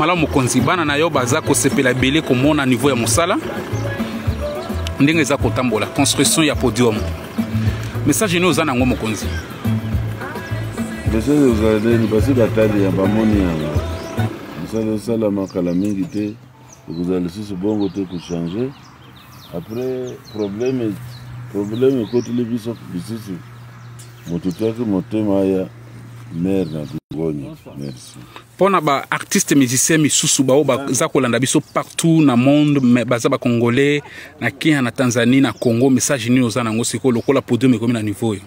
malamu mokonzi bana na yo baza kosepela ebele komona niveau ya mosala ndenge eza kotambola construction ya podium message nini oza na yango mokonzi Mosala ozala nini basi batali ya bamoni yango mosala osalama kala mingi te okozala lisusu bongo te kochange après problème problème ekoteli biso lisusu moto toyaki motema ya mare na bigonyi merci mpo na baartiste musicien misusu baoyo baza kolanda biso partout na monde me baza bacongolais na kenya na tanzanie na congo message nini oza na yango sikoyo lokola podium ekomi na niveau oyo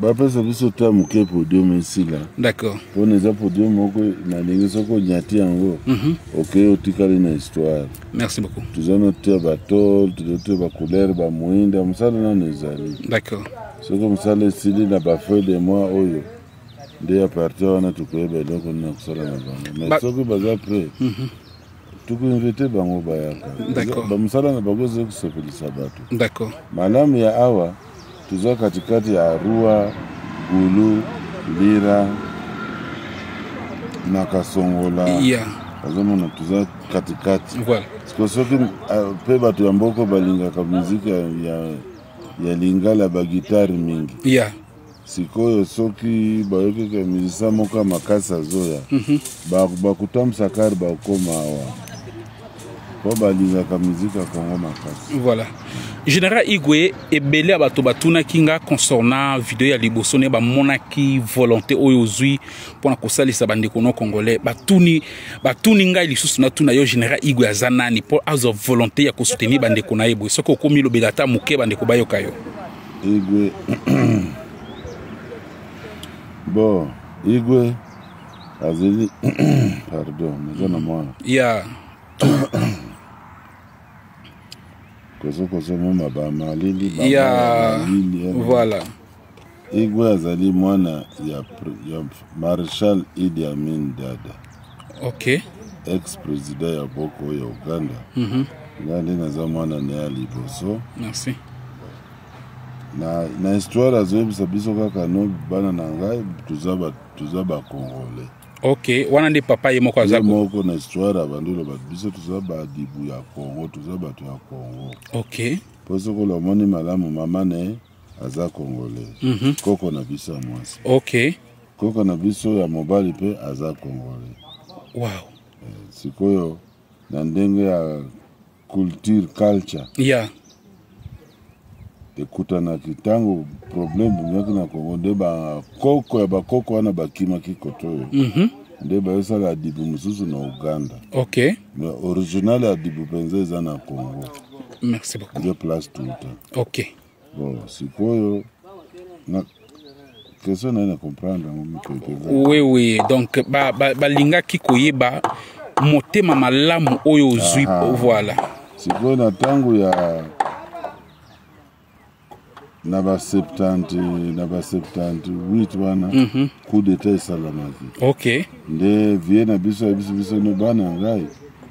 bapesa biso ta moke podium esila d'accord mpona eza podium moko na ndenge soki onyati yango mhm. okei otikali na histoire merci beaucoup toza notia batole tozotia bacouleur bamoinda mosala nano ezali d'accord soki mosala esili na bafeu de moi oyo nde ya parti wana tokoyeba eloko nini na kosala na bango mais soki baza près mhm. tokoinvite bango bayaka bamusala na bango ezali kosepelisa bato malamu ya awa toza katikati ya arua gulu lira na kasongola yeah. azomona toza katikati voilà. siko soki mpe bato ya mboko balingaka miziki ya, ya, ya lingala bagitare mingi yeah. sikoyo soki bayoki ke musicien moko ya makasi azoya mhm. bakotambwisa kare bakokoma awa mpo balingaka miziki ya kongo makasi voilà général igwe ebele ya bato batunaki nga concernant video ya liboso nde bamonaki volonté oyo ozwi mpo na kosalisa bandeko no congolais batuni batuni ngai lisusu natuna yo général igwe aza nani mpo azwa volonté ya kosoutenir bandeko na ye boye soki okomi lobela ata moke bandeko bayoka yo igwe bon igwe azali pardon naza na mwana ya kozokozomoma bamalili ya voilà igwe azali mwana ya, ya marechal idi amin dada okay. ex président ya boko ya uganda mm -hmm. nga nde naza mwana na ya liboso merci na, na histoire azoyebisa biso kaka no bana na ngai toza bacongolais ok wana nde papa ye moko aza moko na histoire abandi oloba biso toza badibu ya congo toza bato ya congo ok mpo soki olomoni malamu mama na ye aza congolais mm -hmm. koko na biso ya mwasi ok Koko na biso ya mobali pe aza congolais. Wow. Eh, sikoyo na ndenge ya culture culture. Yeah. ekutanaki ntango problème bimaki na kongo nde bakoko ya bakoko wana bakimaki koto oyo mm -hmm. nde bayosala adibu mosusu na uganda ok mais original ya adibu mpenza eza na congo merci beaucoup nde place tout le temps ok bon sikoyo question naye na comprendre yango mokete oui oui donc balingaki ba, ba koyeba motema malamu oyo ozwi voilà sikoyo na ntango ya na ba 70 na ba 78 wana mm -hmm. coup d'etat esalamaki ok nde vie na biso ayebisi biso no bana ngai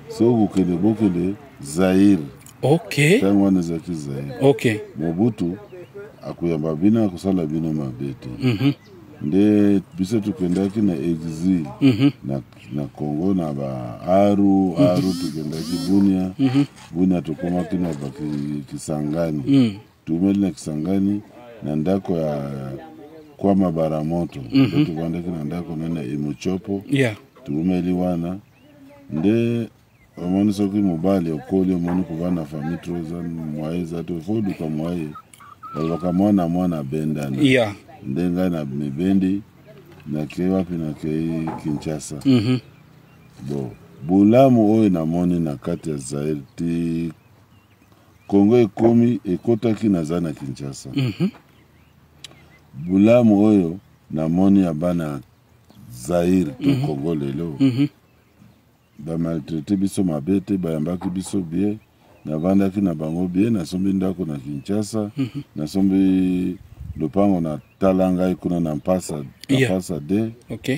soki kokende bokende zaire okay. ntango wana ezalaki zaire okay. mobutu akoyamba bino akosala bino mabe te mm -hmm. nde biso tokendaki na exil mm -hmm. na, na congo na baaru mm -hmm. aru tokendaki bunia mm -hmm. bunia tokomaki na kisangani mm -hmm. toumeli na kisangani na ndako ya kwama baramoto mm -hmm. nde tokendaki na ndako na na emocopo yeah. toumeli wana nde omoni soki mobali okoli omoni kovanda na famille tro eza mwaye eza to fo oluka mwaye balobaka mwana mwana abendana yeah. nde ngai na mibendi nakei wapi nakei kinshasa mm -hmm. bon bolamu oyo namoni na kati ya zaire ti kongo ekomi ekotaki naza na kinshasa mm -hmm. bolamu oyo namoni ya bana zaire to mm -hmm. kongo lelo mm -hmm. bamaltraite biso mabe te bayambaki biso bie navandaki na bango bie nasombi ndako na kinshasa mhm. nasombi lopango na tala ngai kuna na mpasa yeah. de okay.